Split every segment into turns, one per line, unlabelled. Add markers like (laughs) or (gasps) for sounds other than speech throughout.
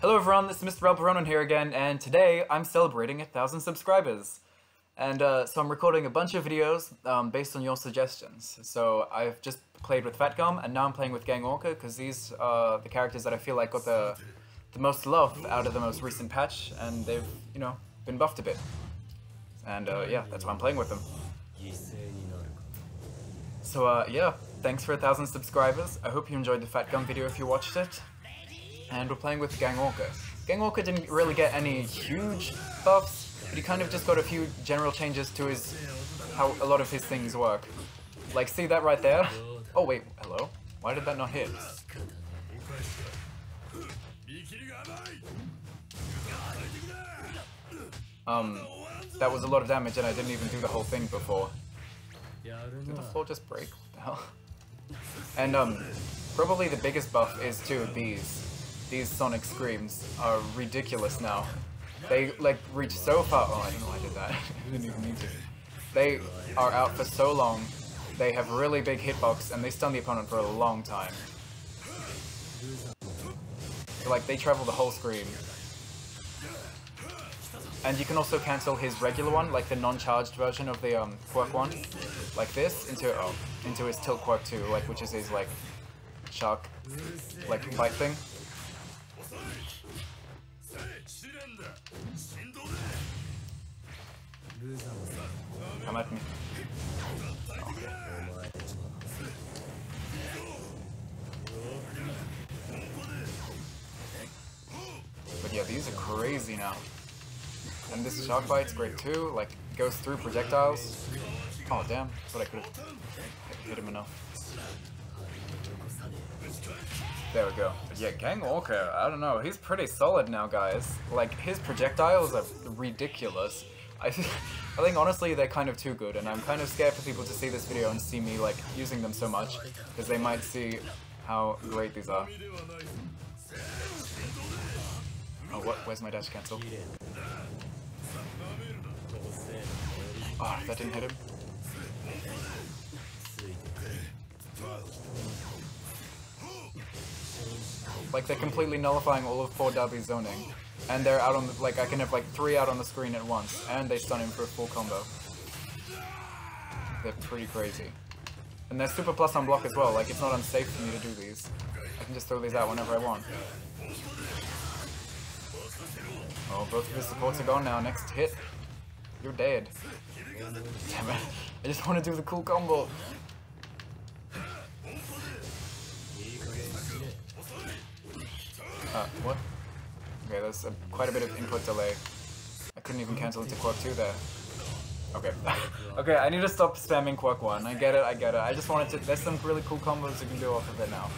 Hello everyone, this is Mr. Alberonen here again, and today I'm celebrating a thousand subscribers. And uh, so I'm recording a bunch of videos um, based on your suggestions. So I've just played with Fat Gum, and now I'm playing with Gang Orca, because these are the characters that I feel like got the, the most love out of the most recent patch, and they've, you know, been buffed a bit. And uh, yeah, that's why I'm playing with them. So uh, yeah, thanks for a thousand subscribers. I hope you enjoyed the Fat Gum video if you watched it. And we're playing with Gang Orca. Gang Orca didn't really get any huge buffs, but he kind of just got a few general changes to his how a lot of his things work. Like, see that right there? Oh wait, hello? Why did that not hit? Um, that was a lot of damage and I didn't even do the whole thing before. Yeah, did the floor just break? What the hell? And um, probably the biggest buff is of these. These Sonic Screams are ridiculous now. They like reach so far. Oh, I don't know why I did that. I didn't even mean to. They are out for so long. They have really big hitbox and they stun the opponent for a long time. So, like they travel the whole screen. And you can also cancel his regular one, like the non-charged version of the um, quirk one, like this, into oh, into his tilt quirk too, like which is his like shark like bite thing. Crazy now. And this shark bite's great too, like, goes through projectiles. Oh damn, thought I could have hit him enough. There we go. Yeah, Gang Orca, I don't know, he's pretty solid now, guys. Like, his projectiles are ridiculous. I, (laughs) I think honestly they're kind of too good, and I'm kind of scared for people to see this video and see me, like, using them so much, because they might see how great these are. Oh, what? Where's my dash cancel? Oh, that didn't hit him. Like, they're completely nullifying all of 4 Dabi's zoning. And they're out on, the, like, I can have, like, 3 out on the screen at once. And they stun him for a full combo. They're pretty crazy. And they're super plus on block as well, like, it's not unsafe for me to do these. I can just throw these out whenever I want. Oh, both of his supports are gone now. Next hit. You're dead. Damn it. I just want to do the cool combo. Uh, what? Okay, there's a, quite a bit of input delay. I couldn't even cancel into Quirk 2 there. Okay. (laughs) okay, I need to stop spamming Quirk 1. I get it, I get it. I just wanted to... There's some really cool combos you can do off of it now.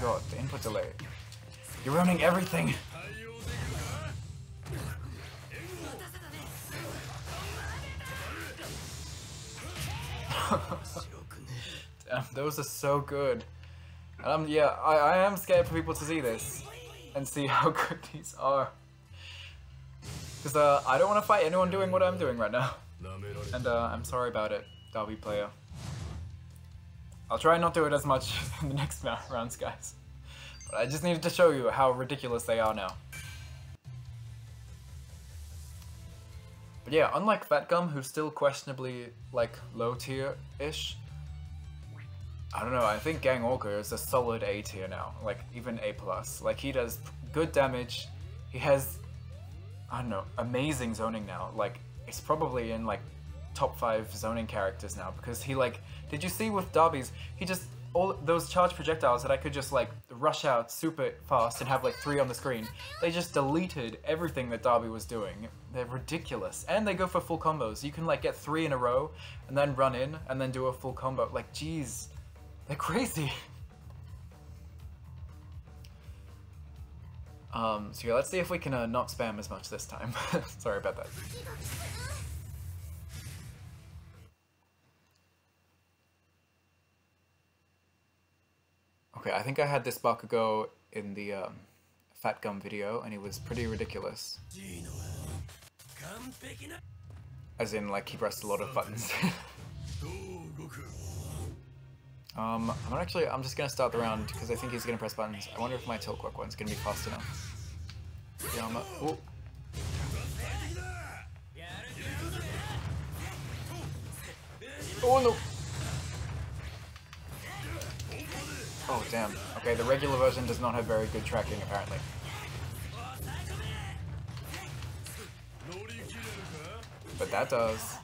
God, the input delay. You're ruining everything! (laughs) Damn, those are so good. Um, yeah, I, I am scared for people to see this and see how (laughs) good these are. Because uh, I don't want to fight anyone doing what I'm doing right now. And uh, I'm sorry about it, Dabi player. I'll try not to do it as much (laughs) in the next rounds, guys. But I just needed to show you how ridiculous they are now. But yeah, unlike Fat Gum, who's still questionably, like, low tier-ish, I don't know, I think Gang Orca is a solid A tier now, like, even A+. plus. Like, he does good damage, he has, I don't know, amazing zoning now, like, he's probably in, like, top 5 zoning characters now, because he, like, did you see with Dabi's, he just, all those charge projectiles that I could just, like, rush out super fast and have, like, three on the screen, they just deleted everything that Dabi was doing. They're ridiculous. And they go for full combos. You can, like, get three in a row, and then run in, and then do a full combo. Like, jeez. They're crazy. (laughs) Um, so yeah, let's see if we can uh, not spam as much this time. (laughs) Sorry about that. Okay, I think I had this Bakugo in the um, Fat Gum video, and he was pretty ridiculous. As in, like, he pressed a lot of buttons. (laughs) Um, I'm actually, I'm just gonna start the round because I think he's gonna press buttons. I wonder if my tilt quirk one's gonna be fast enough. Yeah, I'm oh. Oh no! Oh damn. Okay, the regular version does not have very good tracking apparently. But that does.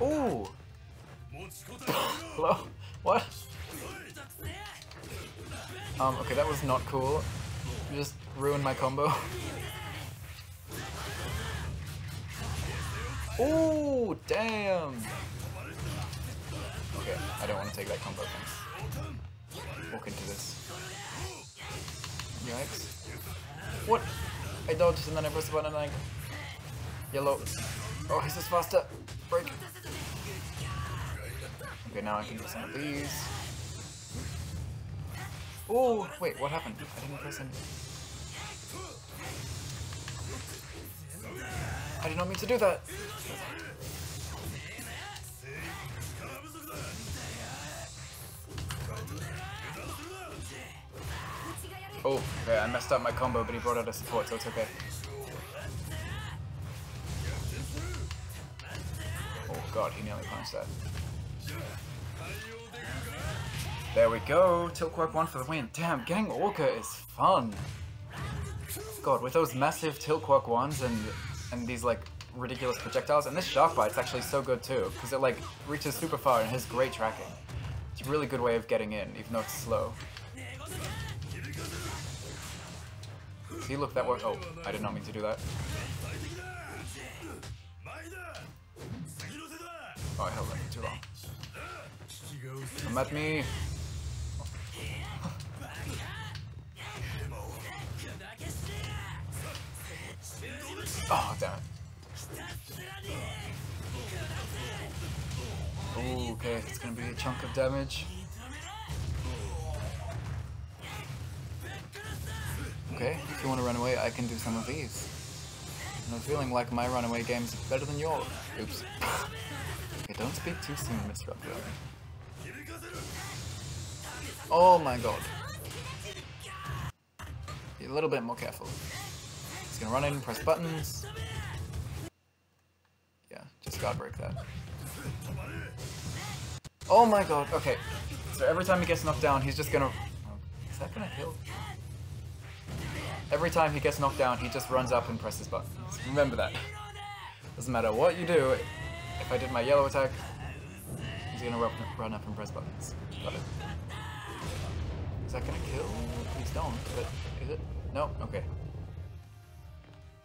Ooh! Hello? What? Um, okay, that was not cool. You just ruined my combo. (laughs) Ooh, damn! Okay, I don't want to take that combo, thanks. Walk into this. Yikes. What? I dodged and then I pressed the button and I... Yellow. Oh, he's just faster. Break. Okay, now I can do some of these. Oh, wait, what happened? I didn't press anything. I did not mean to do that. Oh, okay, I messed up my combo, but he brought out a support, so it's okay. Oh god, he nearly punched that. There we go, Tilt Quirk 1 for the win. Damn, Gang Orca is fun. God, with those massive Tilt Quirk 1s and, and these like ridiculous projectiles, and this Shark Bite's actually so good too, because it like reaches super far and has great tracking. It's a really good way of getting in, even though it's slow. See, look, that worked. Oh, I did not mean to do that. Oh, I held that for too long. Come at me! Oh, damn it. Ooh, okay, it's gonna be a chunk of damage. Okay, if you want to run away, I can do some of these. I'm feeling like my runaway game's better than yours. Oops. (laughs) okay, don't speak too soon, Mr. Upvalley. Oh my god. Be a little bit more careful. He's gonna run in, press buttons. Yeah, just guard break that. Oh my god, okay. So every time he gets knocked down, he's just gonna... Is that gonna kill? Every time he gets knocked down, he just runs up and presses buttons. Remember that. Doesn't matter what you do, if I did my yellow attack, he's gonna run up and press buttons. Got it. Is that gonna kill? Please don't, but is it? No? Okay.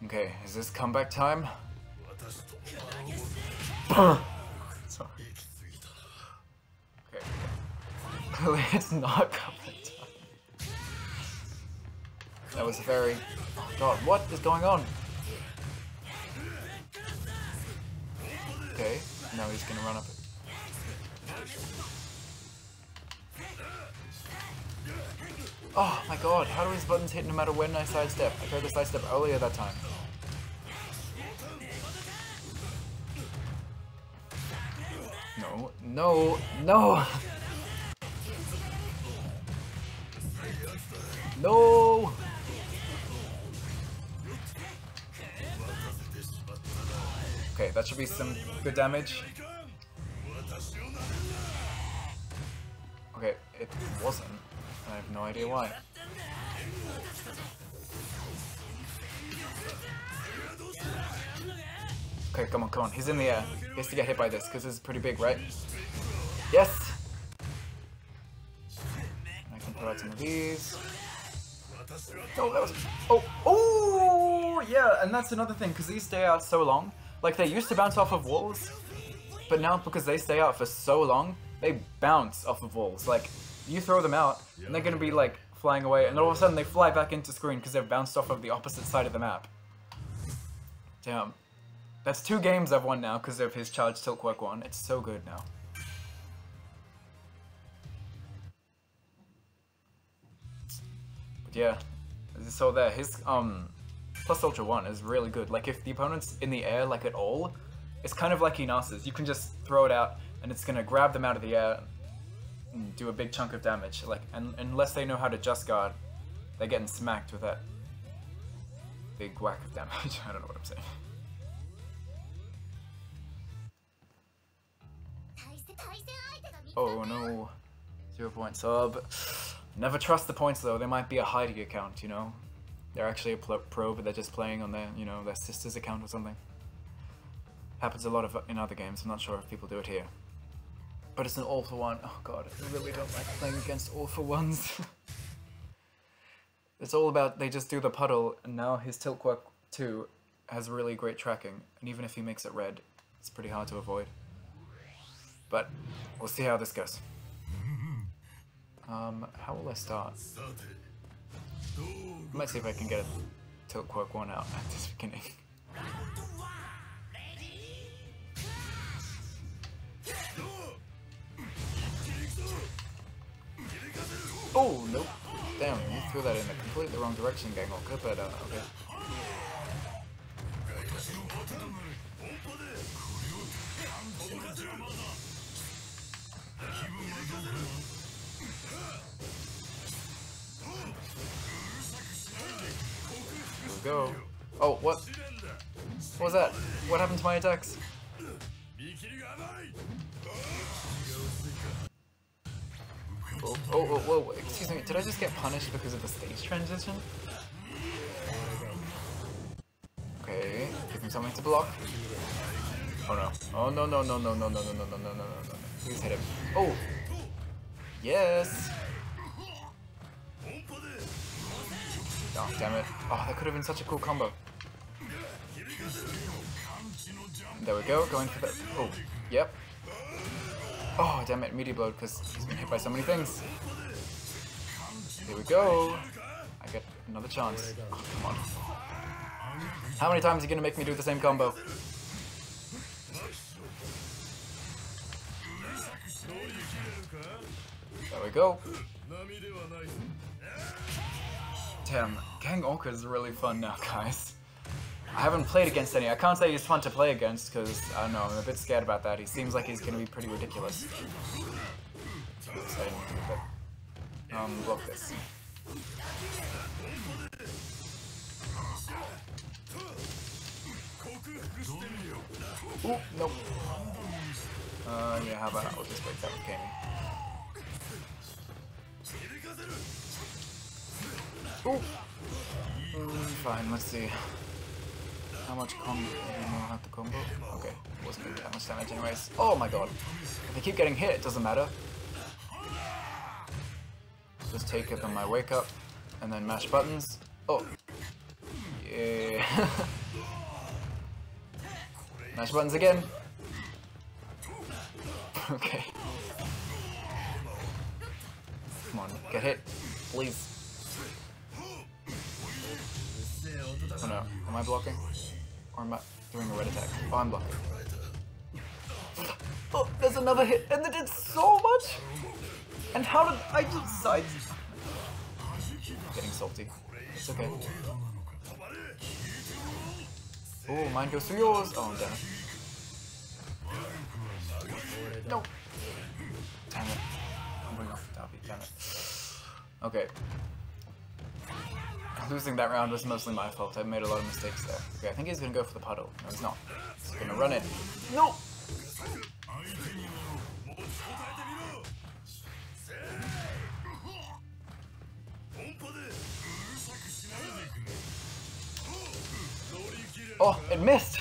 Okay, is this comeback time? (coughs) Sorry. Okay. (laughs) Clearly it's not comeback That was a very... God, what is going on? Okay, now he's gonna run up it. Oh my god, how do his buttons hit no matter when I sidestep? I tried to sidestep earlier that time. No, no, no! (laughs) No! That should be some good damage. Okay, it wasn't. I have no idea why. Okay, come on, come on. He's in the air. He has to get hit by this, because this is pretty big, right? Yes! I can put out some of these. Oh, that was... Oh! Oh! Yeah, and that's another thing, because these stay out so long. Like, they used to bounce off of walls, but now because they stay out for so long, they bounce off of walls. Like, you throw them out, and they're gonna be, like, flying away, and all of a sudden they fly back into screen because they've bounced off of the opposite side of the map. Damn. That's two games I've won now because of his charge tilt quirk one. It's so good now. But yeah, so there, his um plus Ultra 1 is really good. Like, if the opponent's in the air, like, at all, it's kind of like Inasa's. You can just throw it out, and it's gonna grab them out of the air and do a big chunk of damage. Like, and unless they know how to just guard, they're getting smacked with that big whack of damage. (laughs) I don't know what I'm saying. Oh no. Zero point sub. Never trust the points though, they might be a hiding account, you know? They're actually a pro, but they're just playing on their, you know, their sister's account or something. Happens a lot of in other games, I'm not sure if people do it here. But it's an all for one. Oh god, I really don't like playing against all for ones. (laughs) it's all about, they just do the puddle, and now his tilt quirk 2 has really great tracking, and even if he makes it red, it's pretty hard to avoid. But we'll see how this goes. (laughs) Um, how will I start? I might see if I can get a tilt quirk one out (laughs) at this beginning. Oh, nope. Damn, you threw that in the completely wrong direction, Gang but uh, okay. What my attacks? Oh, oh, oh, whoa, excuse me, did I just get punished because of the stage transition? Okay, give me something to block. Oh no. Oh no no no no no no no no no no no no no. Please hit him. Oh! Yes! Oh, damn it. Oh, that could have been such a cool combo. There we go, going for the... Oh, yep. Oh, damn it, media blow, because he's been hit by so many things. Here we go. I get another chance. Oh, come on. How many times are you gonna make me do the same combo? There we go. Damn, Gang Orca is really fun now, (laughs) guys. I haven't played against any. I can't say he's fun to play against because, I don't know, I'm a bit scared about that. He seems like he's going to be pretty ridiculous. Um, block this. Ooh, nope. Uh, yeah, how about I'll just break that with Kami. Ooh! Mm, fine, let's see. How much combo? I don't know combo. Okay, wasn't that much damage anyways. Oh my god. If I keep getting hit, it doesn't matter. Just take it on my wake up, and then mash buttons. Oh. Yeah. (laughs) mash buttons again. (laughs) okay. Come on, get hit, please. Oh no, am I blocking? Or am I doing a red attack? Oh, I'm blocking. Oh, there's another hit, and it did so much! And how did I just side... Getting salty. It's okay. Oh, mine goes through yours! Oh, damn it. No! Damn it. I'm going off the top, damn it. Okay, losing that round was mostly my fault. I made a lot of mistakes there. Okay, I think he's gonna go for the puddle. No, he's not. He's gonna run it. No! Oh, it missed!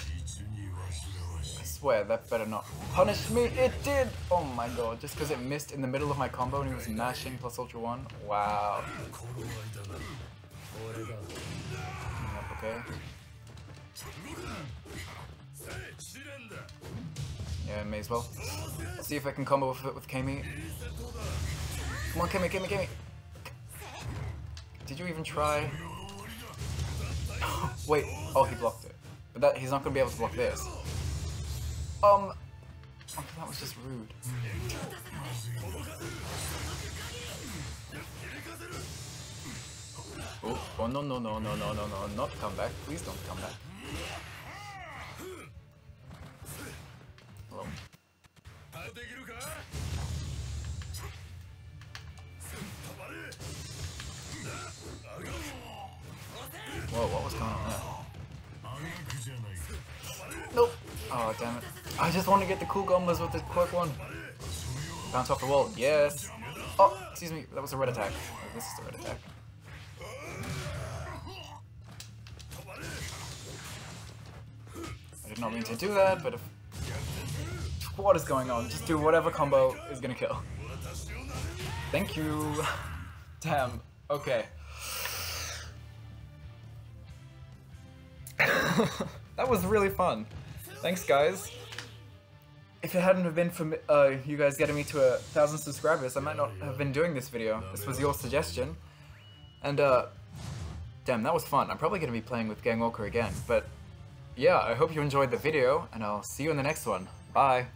I swear, that better not punish me. It did! Oh my god, just because it missed in the middle of my combo and he was mashing plus Ultra 1? Wow. Yeah, may as well. Let's see if I can combo with it with Kami. Come on, Kami, Kami, Kami! Did you even try? (gasps) Wait, oh, he blocked it. But that he's not going to be able to block this. Um, oh, that was just rude. Oh, oh no, no, no, no, no, no, no, not come back. Please don't come back. Whoa, what was going on there? Nope. Oh, damn it. I just want to get the cool gumbas with this quirk one. Bounce off the wall. Yes. Oh, excuse me. That was a red attack. This is a red attack. Not mean to do that, but if... What is going on? Just do whatever combo is gonna kill. Thank you. (laughs) Damn. Okay. (laughs) that was really fun. Thanks, guys. If it hadn't have been for uh, you guys getting me to a thousand subscribers, I might not have been doing this video. This was your suggestion. And, uh, damn, that was fun. I'm probably going to be playing with Gang Orca again. But, yeah, I hope you enjoyed the video, and I'll see you in the next one. Bye.